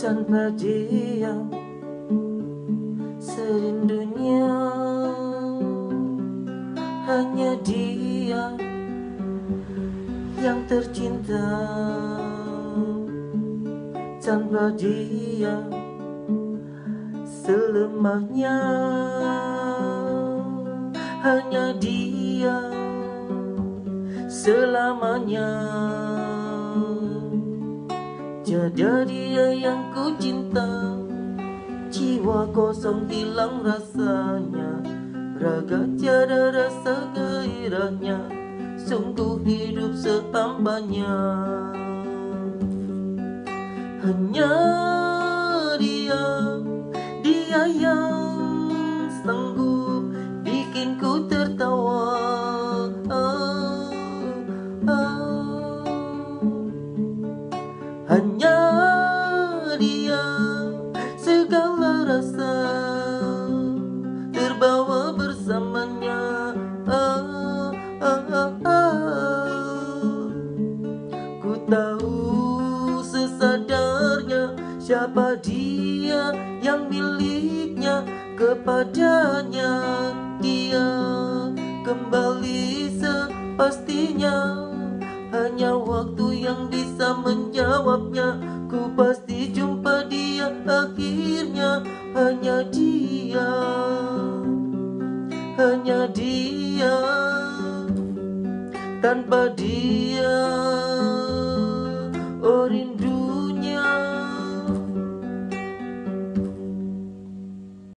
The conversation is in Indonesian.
Tanpa dia Serindunya Hanya dia Yang tercinta Tanpa dia Selemahnya Hanya dia Selamanya Tiada dia yang ku cinta. Jiwa kosong hilang rasanya. Raga tiada rasa gairahnya. Sungguh hidup seambanya Hanya dia Dia yang sanggup bikin ku tertawa dia segala rasa terbawa bersamanya ah, ah, ah, ah. Ku tahu sesadarnya siapa dia yang miliknya kepadanya dia kembali sepastinya hanya waktu yang bisa menjawabnya. Ku pasti jumpa dia akhirnya. Hanya dia. Hanya dia. Tanpa dia